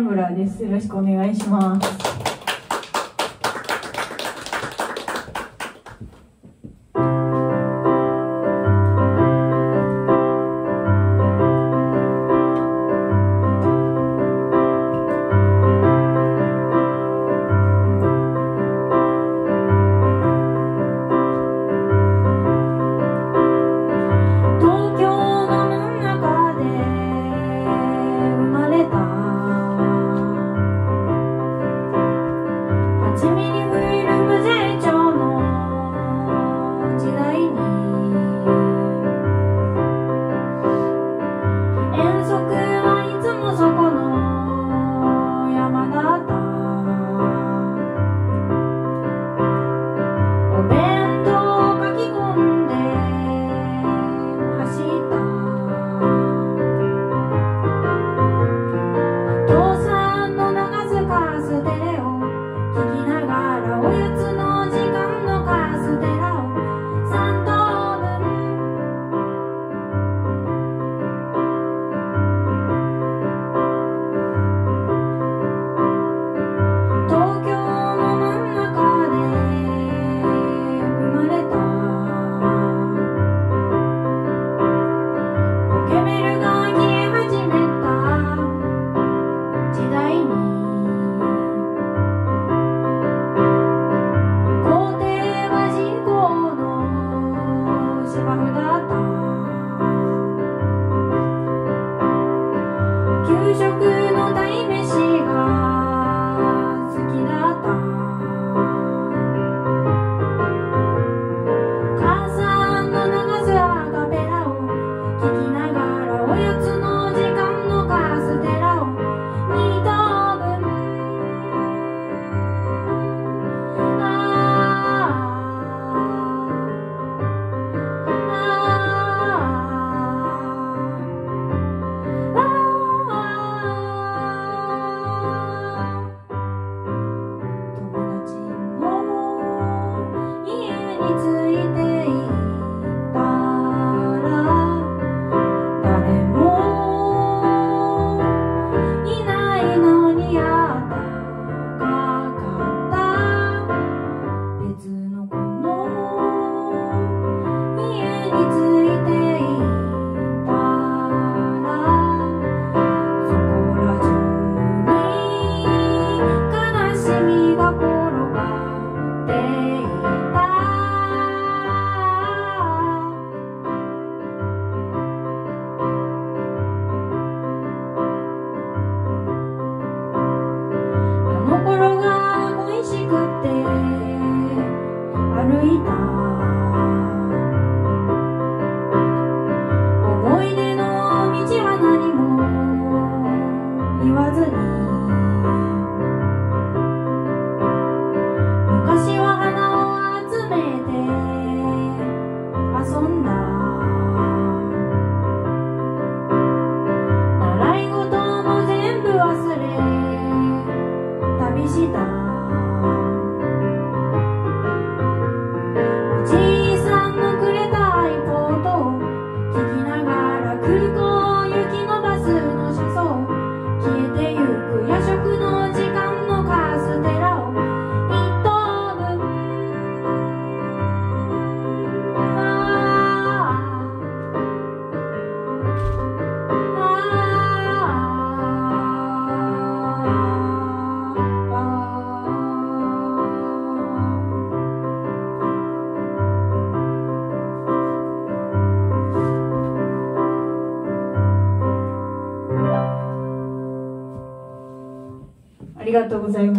村です。よろしくお願いします。りがざいます。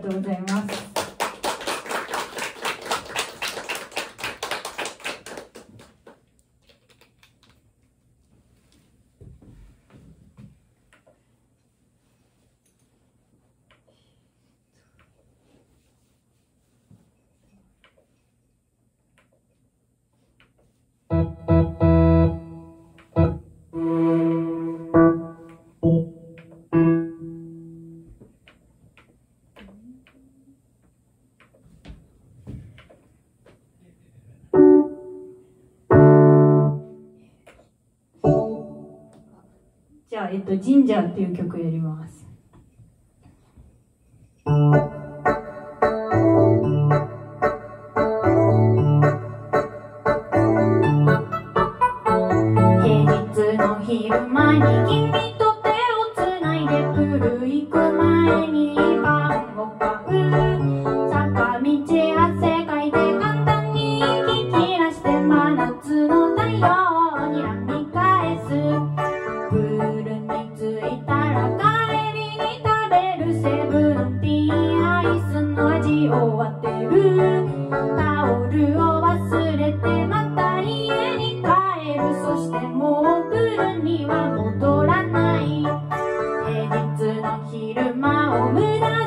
とうございます。えっと、ジンジャーっていう曲やります。ラジオはテータオルを忘れてまた家に帰る。そしてもうプールには戻らない。平日の昼間を無駄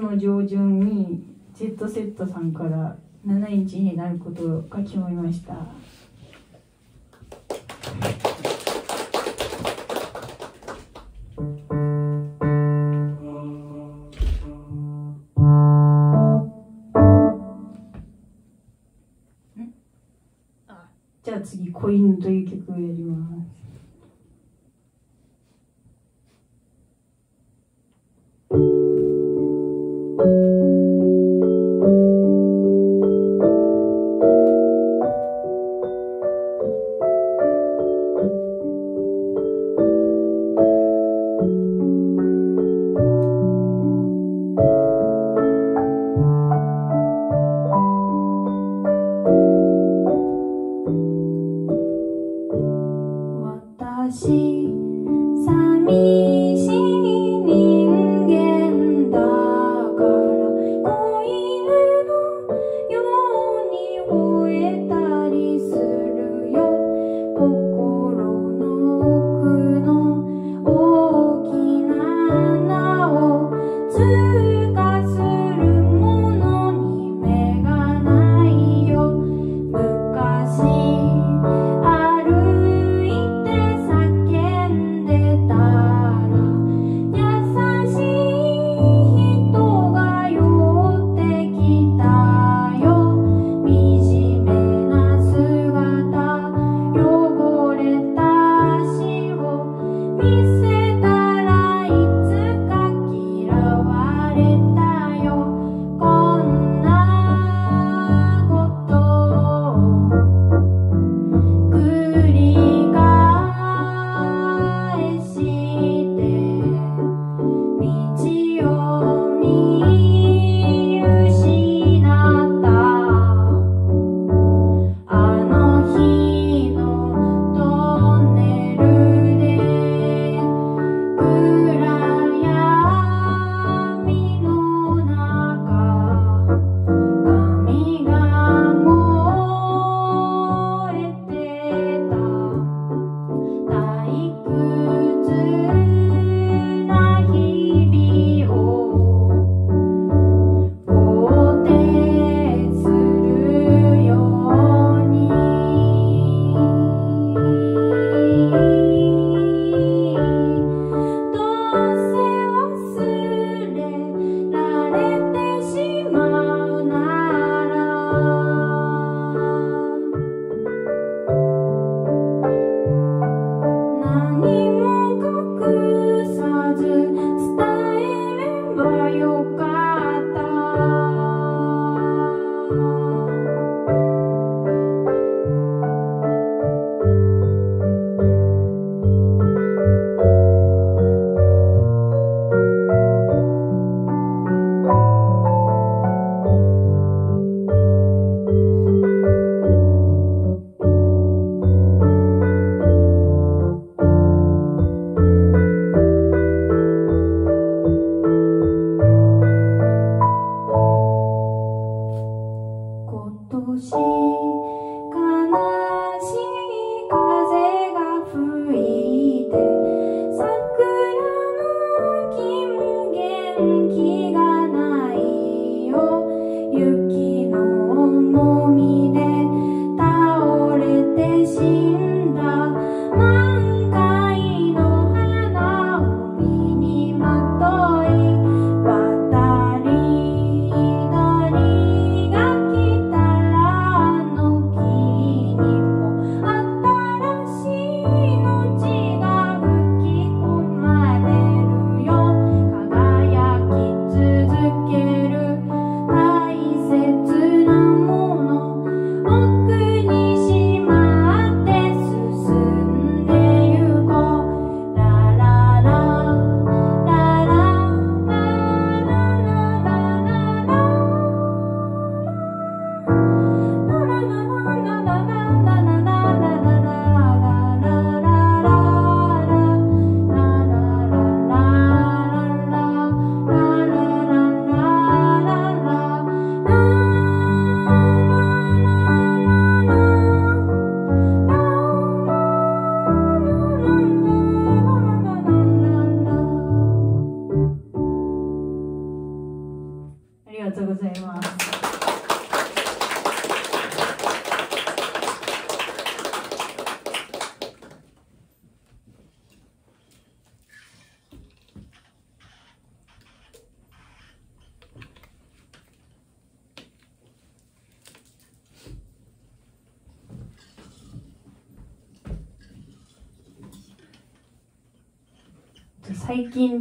の上旬に Z セットさんから7インチになることが決まりました。じゃあ次「子犬」という曲をやります。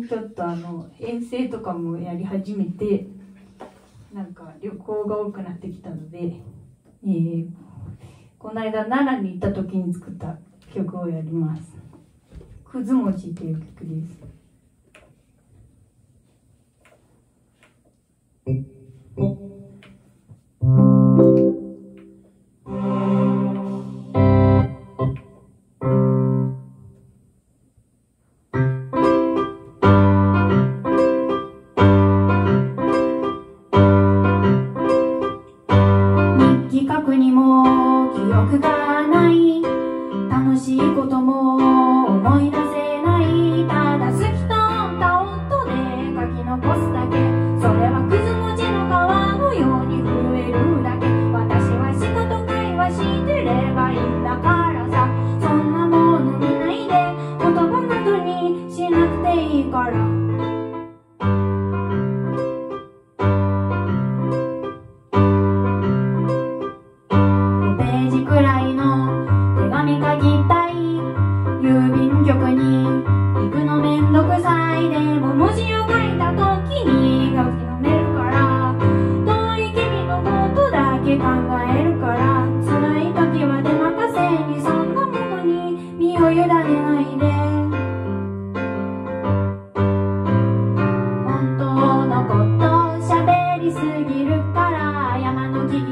ちょっとあの遠征とかもやり始めてなんか旅行が多くなってきたので、えー、この間奈良に行った時に作った曲をやります「くず餅」という曲です。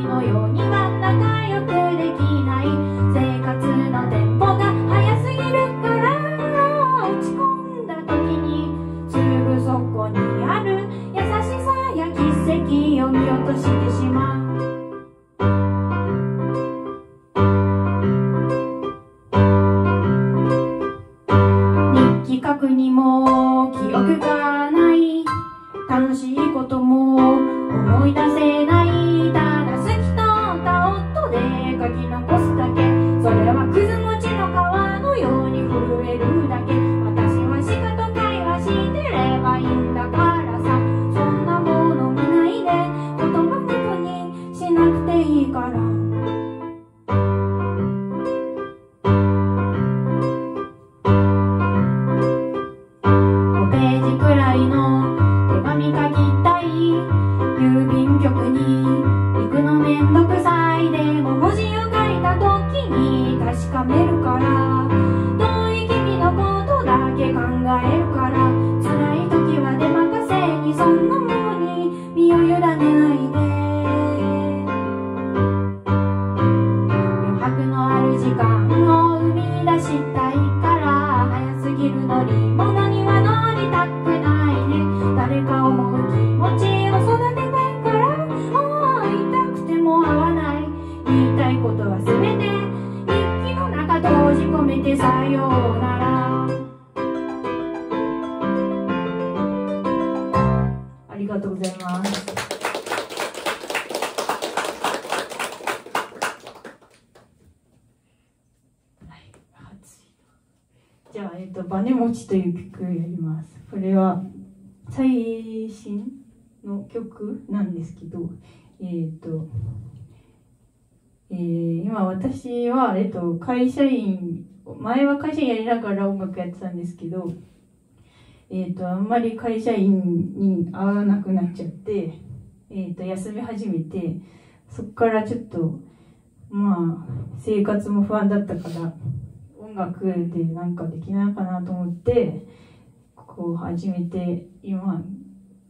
のようにが仲良くできる曲なんですけど、えっ、と、えー今私は、えっ、と、会社員、前は会社員やりながら音楽やってたんですけど、えっ、と、あんまり会社員に会わなくなっちゃって、えっ、と、休み始めて、そこからちょっと、まあ、生活も不安だったから、音楽でなんかできないかなと思って、こう始めて、今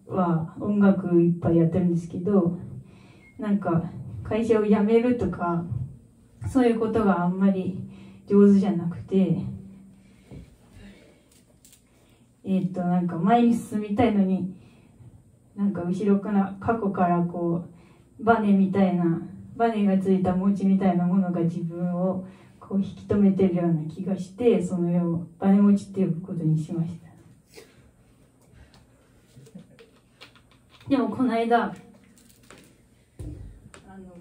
は音楽いっぱいやってるんですけど、なんか会社を辞めるとか、そういうことがあんまり上手じゃなくて、えっ、と、なんか前に進みたいのに、なんか後ろから、過去からこう、バネみたいな、バネがついた餅みたいなものが自分をこう引き止めてるような気がして、そのよう、バネ餅って呼ぶことにしました。でもこの間、あの、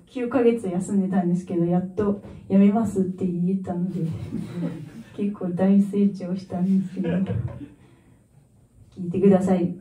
9ヶ月休んでたんですけど、やっと辞めますって言えたので、結構大成長したんですけど、聞いてください。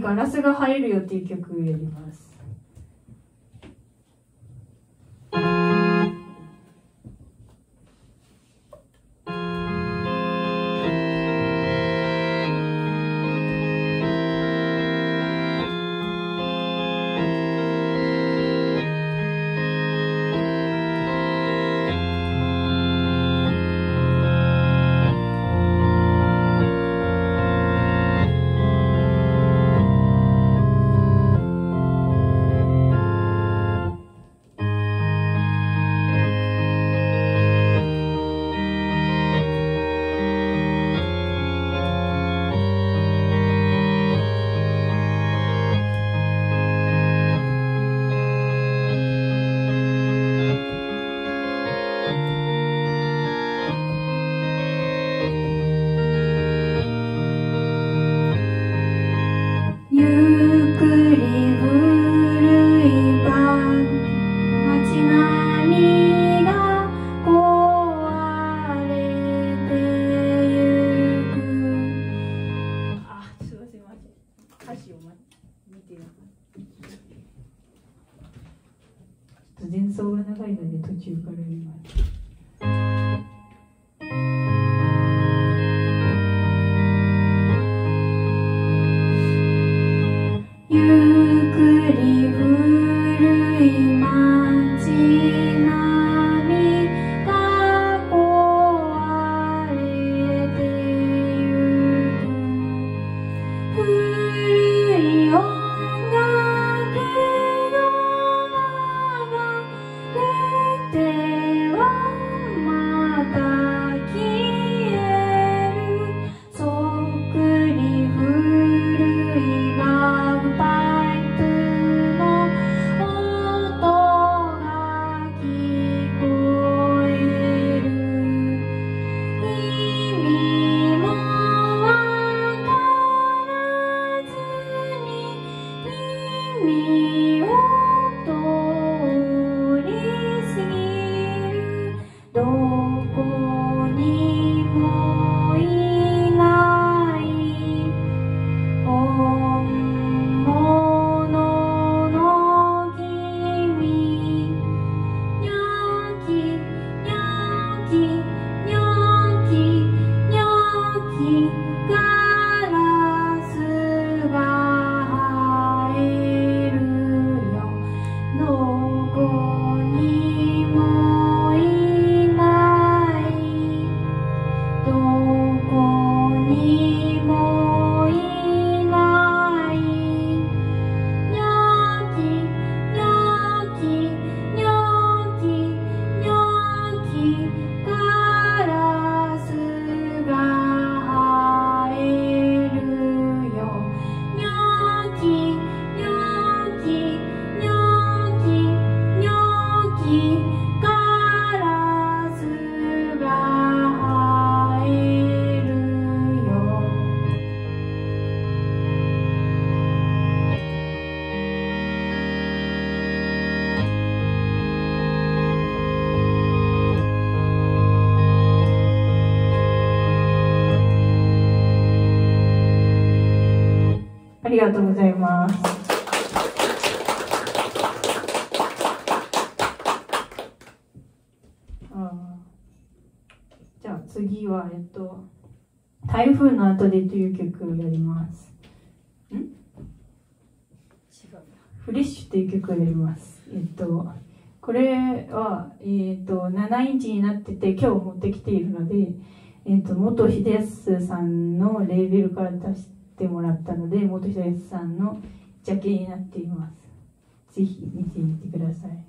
ガラスが入るよっていう曲やります。「ってて、今日持ってきているので、えっと、元秀康さんのレーベルから出してもらったので、元秀康さんのジャケになっています。ぜひ見てみてください。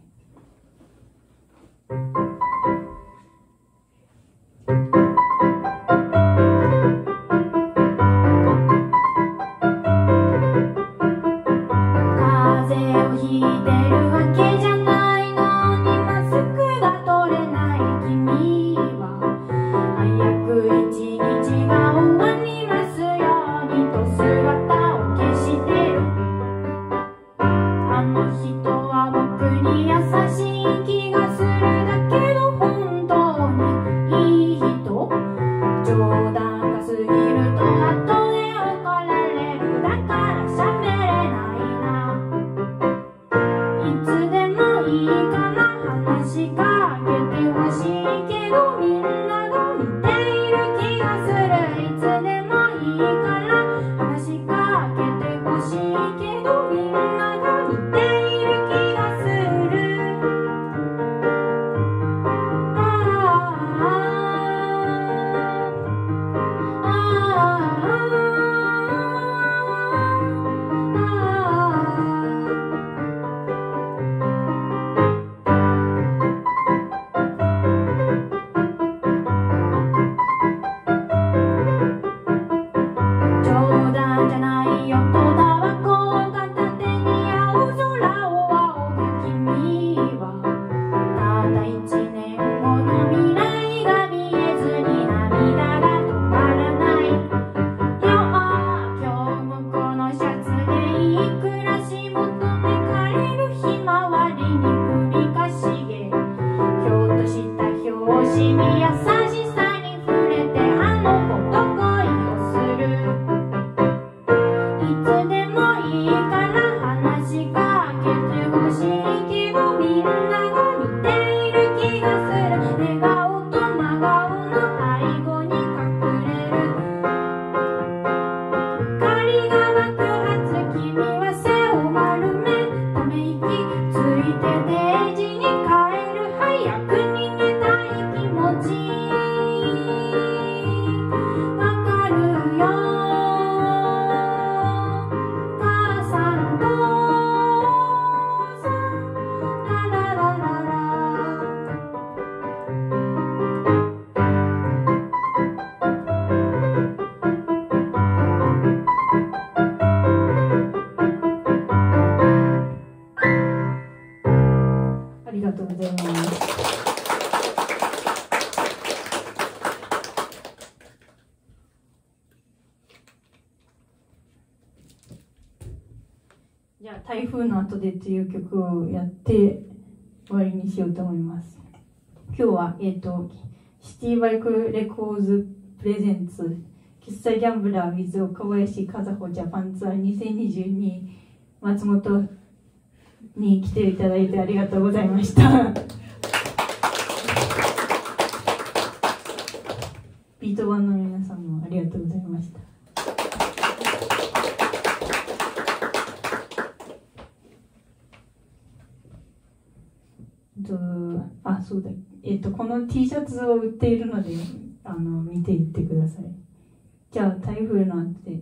じゃあ、台風の後でという曲をやって終わりにしようと思います。今日は、えっ、と、シティバイクレコーズプレゼンツ、喫茶ギャンブラー with 岡林和穂ジャパンツアー2022松本に来ていただいてありがとうございました。ビート版の皆さんもありがとうございました。とあ、そうだ。えっ、と、この T シャツを売っているので、あの、見ていってください。じゃあ、台風のあって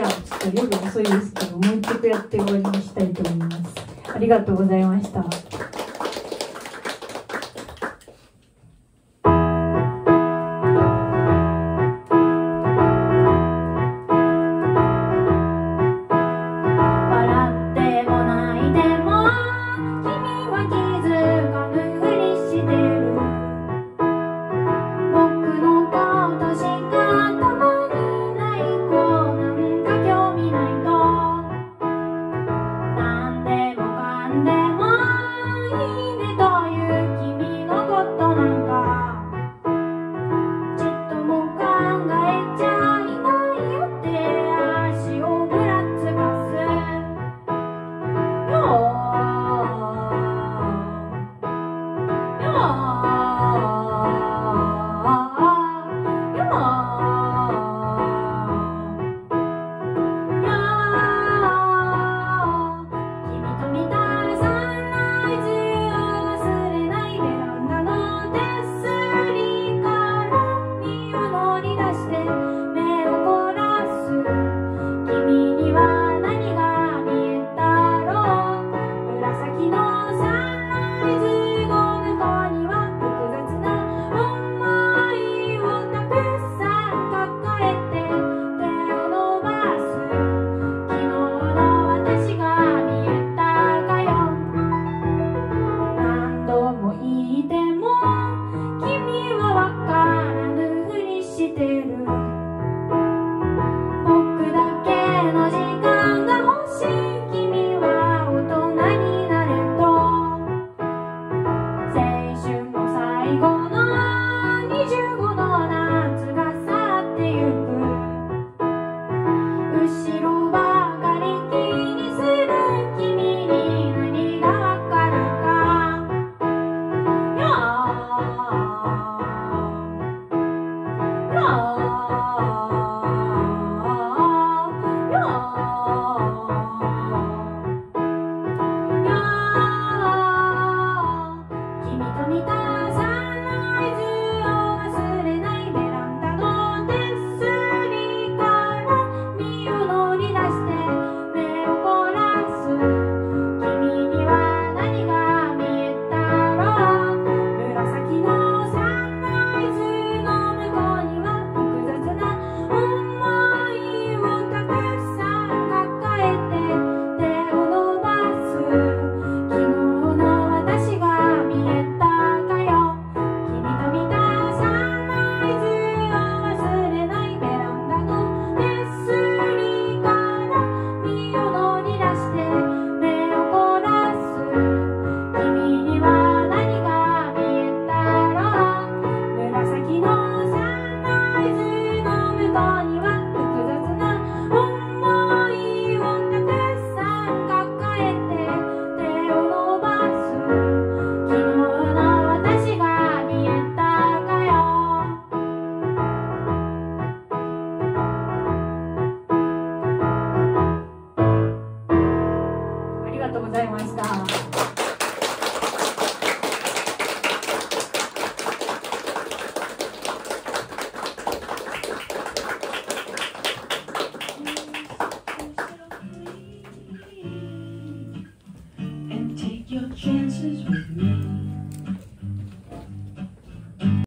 じゃあちょっと夜遅いですけどもう一曲やって終わりにしたいと思います。ありがとうございました。